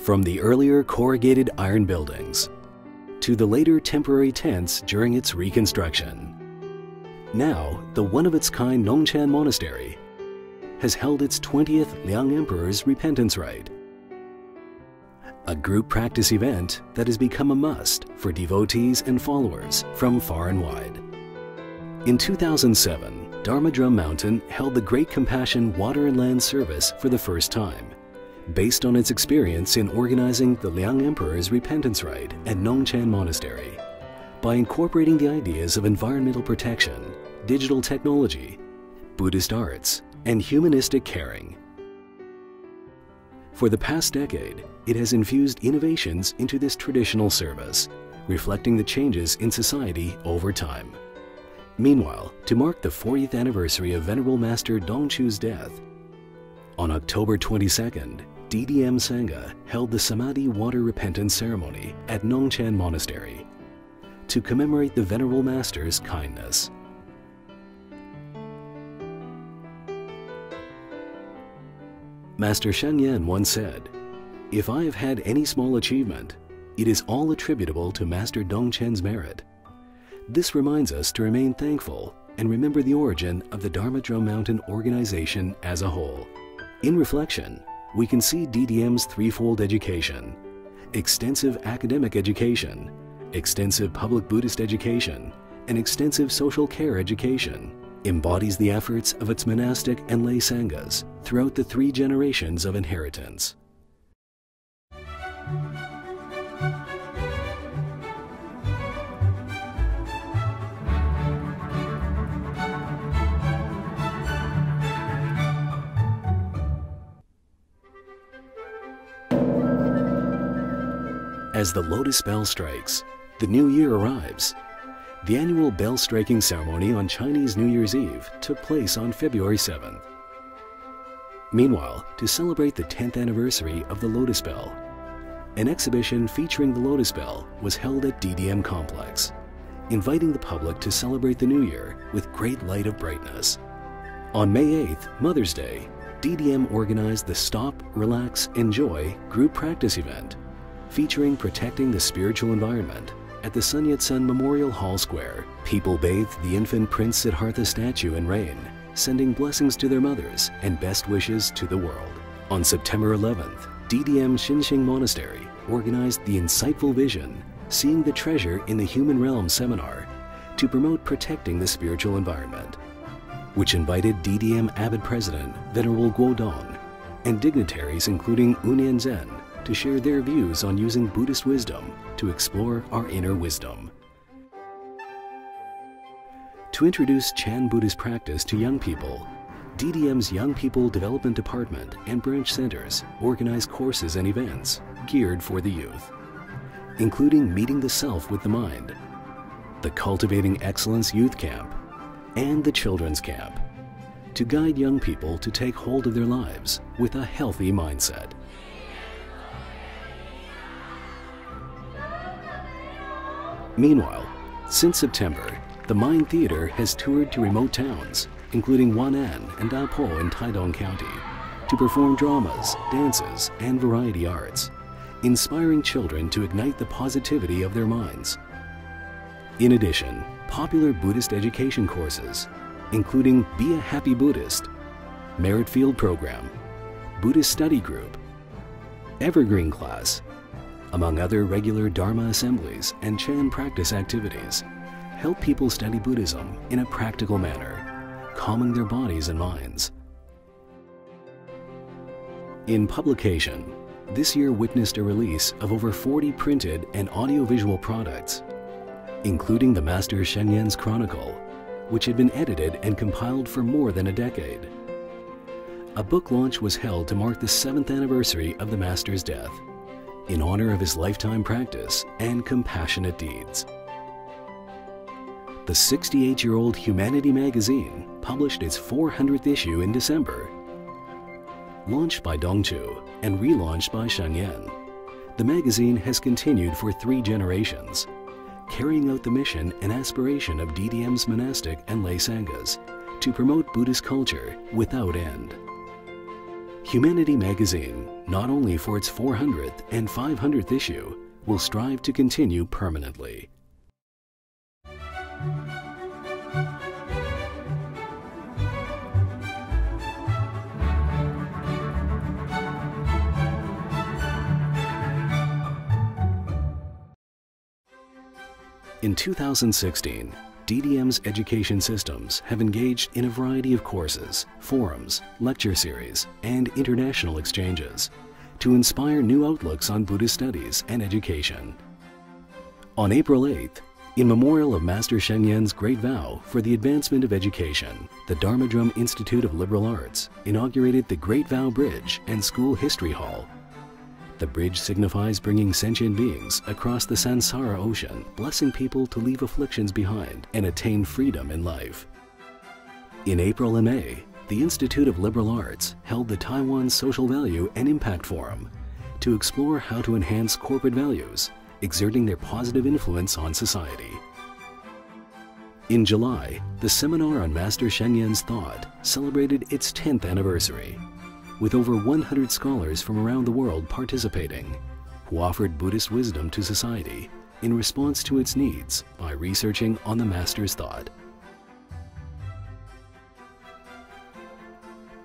From the earlier corrugated iron buildings to the later temporary tents during its reconstruction. Now, the one-of-its-kind Nung Chan Monastery has held its 20th Liang Emperor's repentance rite. A group practice event that has become a must for devotees and followers from far and wide. In 2007, Dharma Drum Mountain held the Great Compassion Water and Land Service for the first time based on its experience in organizing the Liang Emperor's repentance rite at Nung Chan Monastery. By incorporating the ideas of environmental protection, digital technology, Buddhist arts, and humanistic caring. For the past decade, it has infused innovations into this traditional service, reflecting the changes in society over time. Meanwhile, to mark the 40th anniversary of Venerable Master Dongchu's death, on October 22nd, DDM Sangha held the Samadhi Water Repentance Ceremony at Nung Chan Monastery to commemorate the Venerable Master's kindness. Master Sheng Yen once said, If I have had any small achievement, it is all attributable to Master Dongchu's merit. This reminds us to remain thankful and remember the origin of the Dharma Drum Mountain organization as a whole. In reflection, we can see DDM's threefold education extensive academic education, extensive public Buddhist education, and extensive social care education embodies the efforts of its monastic and lay sanghas throughout the three generations of inheritance. As the lotus bell strikes, the new year arrives. The annual bell striking ceremony on Chinese New Year's Eve took place on February 7th. Meanwhile, to celebrate the 10th anniversary of the Lotus Bell, an exhibition featuring the Lotus Bell was held at DDM Complex, inviting the public to celebrate the new year with great light of brightness. On May 8th, Mother's Day, DDM organized the Stop, Relax, Enjoy group practice event featuring protecting the spiritual environment. At the Sun Yat-sen Memorial Hall Square, people bathed the infant Prince Siddhartha statue in rain, sending blessings to their mothers and best wishes to the world. On September 11th, DDM Shinxing Monastery organized the Insightful Vision, Seeing the Treasure in the Human Realm seminar to promote protecting the spiritual environment, which invited DDM Abbot President Venerable Guo Dong and dignitaries including Unian Zen, to share their views on using Buddhist wisdom to explore our inner wisdom. To introduce Chan Buddhist practice to young people, DDM's Young People Development Department and branch centers organize courses and events geared for the youth, including Meeting the Self with the Mind, the Cultivating Excellence Youth Camp, and the Children's Camp to guide young people to take hold of their lives with a healthy mindset. Meanwhile, since September, the Mind Theater has toured to remote towns, including Wan'an and ah Dapo in Taidong County, to perform dramas, dances, and variety arts, inspiring children to ignite the positivity of their minds. In addition, popular Buddhist education courses, including Be a Happy Buddhist, Merit Field Program, Buddhist Study Group, Evergreen Class, among other regular Dharma assemblies and Chan practice activities, help people study Buddhism in a practical manner, calming their bodies and minds. In publication, this year witnessed a release of over 40 printed and audiovisual products, including the Master Sheng Yen's Chronicle, which had been edited and compiled for more than a decade. A book launch was held to mark the seventh anniversary of the Master's death in honor of his lifetime practice and compassionate deeds. The 68 year old Humanity magazine published its 400th issue in December. Launched by Dongchu and relaunched by Sheng Yen, the magazine has continued for three generations, carrying out the mission and aspiration of DDM's monastic and lay sanghas to promote Buddhist culture without end. Humanity magazine, not only for its 400th and 500th issue, will strive to continue permanently. In 2016, DDM's education systems have engaged in a variety of courses, forums, lecture series, and international exchanges to inspire new outlooks on Buddhist studies and education. On April 8th, in memorial of Master Sheng Yen's great vow for the advancement of education, the Dharma Drum Institute of Liberal Arts inaugurated the Great Vow Bridge and School History Hall the bridge signifies bringing sentient beings across the samsara ocean, blessing people to leave afflictions behind and attain freedom in life. In April and May, the Institute of Liberal Arts held the Taiwan Social Value and Impact Forum to explore how to enhance corporate values, exerting their positive influence on society. In July, the seminar on Master Sheng Yen's thought celebrated its 10th anniversary with over 100 scholars from around the world participating, who offered Buddhist wisdom to society in response to its needs by researching on the Master's thought.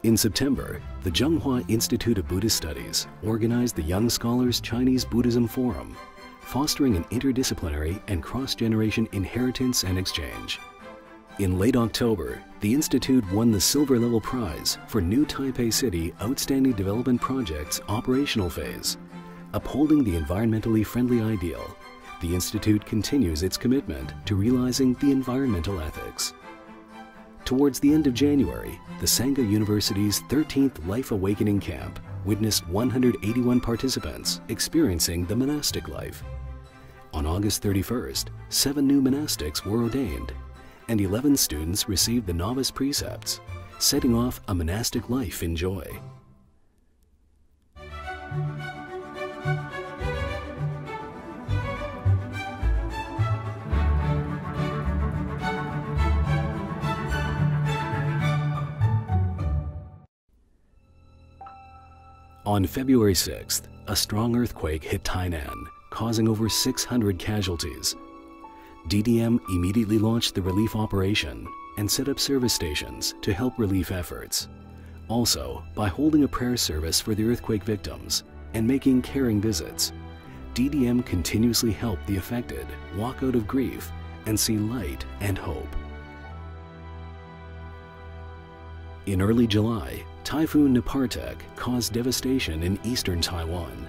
In September, the Chung-Hwa Institute of Buddhist Studies organized the Young Scholars Chinese Buddhism Forum, fostering an interdisciplinary and cross-generation inheritance and exchange. In late October, the Institute won the Silver Level Prize for New Taipei City Outstanding Development Project's operational phase. Upholding the environmentally friendly ideal, the Institute continues its commitment to realizing the environmental ethics. Towards the end of January, the Sangha University's 13th Life Awakening Camp witnessed 181 participants experiencing the monastic life. On August 31st, seven new monastics were ordained and 11 students received the novice precepts, setting off a monastic life in joy. On February 6th, a strong earthquake hit Tainan, causing over 600 casualties DDM immediately launched the relief operation and set up service stations to help relief efforts. Also, by holding a prayer service for the earthquake victims and making caring visits, DDM continuously helped the affected walk out of grief and see light and hope. In early July, Typhoon Nepartak caused devastation in eastern Taiwan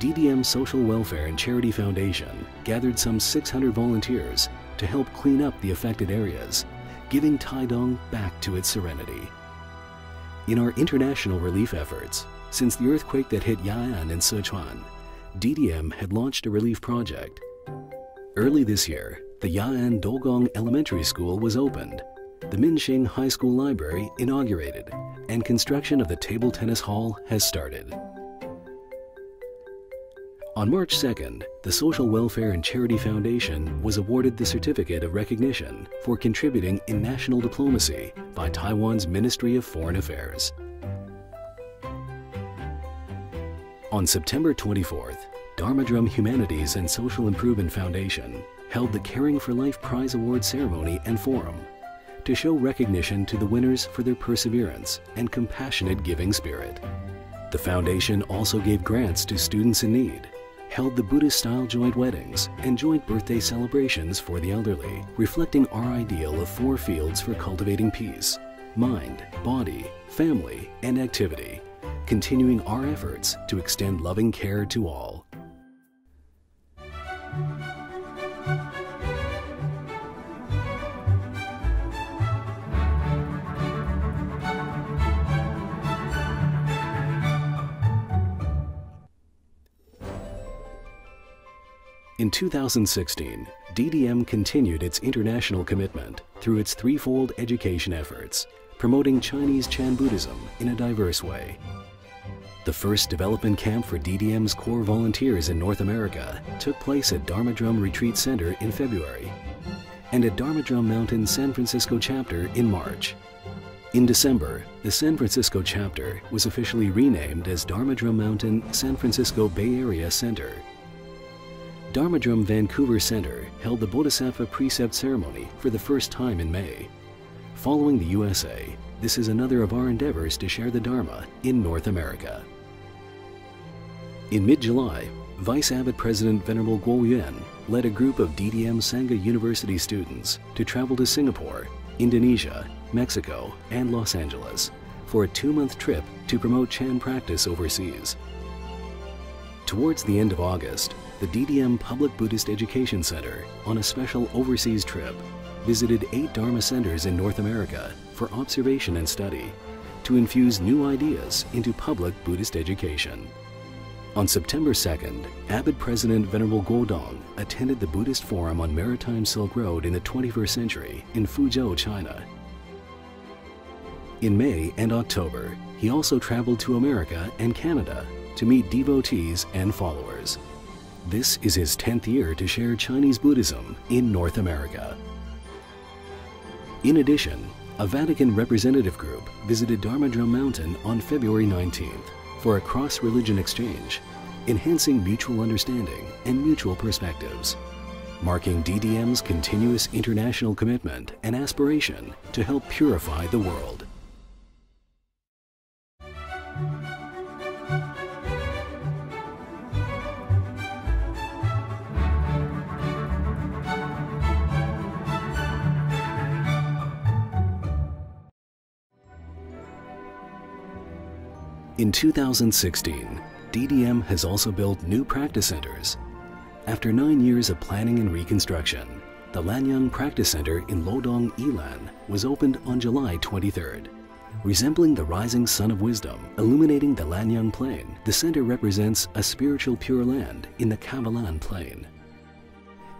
DDM Social Welfare and Charity Foundation gathered some 600 volunteers to help clean up the affected areas, giving Taidong back to its serenity. In our international relief efforts, since the earthquake that hit Ya'an in Sichuan, DDM had launched a relief project. Early this year, the Ya'an Dogong Elementary School was opened, the Minxing High School Library inaugurated, and construction of the table tennis hall has started. On March 2nd, the Social Welfare and Charity Foundation was awarded the Certificate of Recognition for contributing in national diplomacy by Taiwan's Ministry of Foreign Affairs. On September 24th, Dharma Drum Humanities and Social Improvement Foundation held the Caring for Life Prize Award Ceremony and Forum to show recognition to the winners for their perseverance and compassionate giving spirit. The foundation also gave grants to students in need held the Buddhist-style joint weddings and joint birthday celebrations for the elderly, reflecting our ideal of four fields for cultivating peace, mind, body, family, and activity, continuing our efforts to extend loving care to all. In 2016, DDM continued its international commitment through its threefold education efforts, promoting Chinese Chan Buddhism in a diverse way. The first development camp for DDM's core volunteers in North America took place at Dharma Drum Retreat Center in February and at Dharma Drum Mountain San Francisco chapter in March. In December, the San Francisco chapter was officially renamed as Dharma Drum Mountain San Francisco Bay Area Center. Dharma Drum Vancouver Center held the Bodhisattva Precept Ceremony for the first time in May. Following the USA, this is another of our endeavors to share the Dharma in North America. In mid-July, Vice Abbot President Venerable Guo Yuan led a group of DDM Sangha University students to travel to Singapore, Indonesia, Mexico, and Los Angeles for a two-month trip to promote Chan practice overseas. Towards the end of August, the DDM Public Buddhist Education Center, on a special overseas trip, visited eight Dharma centers in North America for observation and study to infuse new ideas into public Buddhist education. On September 2nd, Abbot President Venerable Guodong attended the Buddhist Forum on Maritime Silk Road in the 21st century in Fuzhou, China. In May and October, he also traveled to America and Canada to meet devotees and followers. This is his 10th year to share Chinese Buddhism in North America. In addition, a Vatican representative group visited Dharma Drum Mountain on February 19th for a cross-religion exchange, enhancing mutual understanding and mutual perspectives, marking DDM's continuous international commitment and aspiration to help purify the world. In 2016, DDM has also built new practice centers. After nine years of planning and reconstruction, the Lanyang Practice Center in Luodong, Yilan was opened on July 23rd. Resembling the rising sun of wisdom illuminating the Lanyang Plain, the center represents a spiritual pure land in the Kavalan Plain.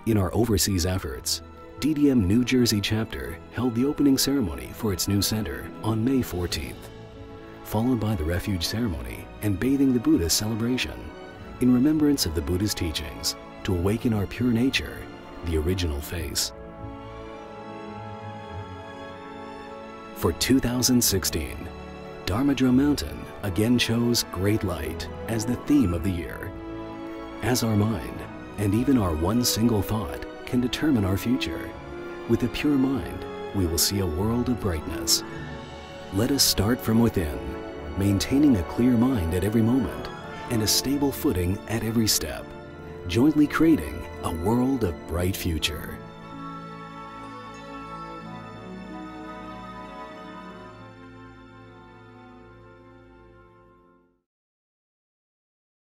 In our overseas efforts, DDM New Jersey chapter held the opening ceremony for its new center on May 14th followed by the refuge ceremony and bathing the Buddha celebration in remembrance of the Buddha's teachings to awaken our pure nature, the original face. For 2016, Dharma Drum Mountain again chose Great Light as the theme of the year. As our mind and even our one single thought can determine our future, with a pure mind, we will see a world of brightness. Let us start from within, maintaining a clear mind at every moment and a stable footing at every step, jointly creating a world of bright future.